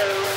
So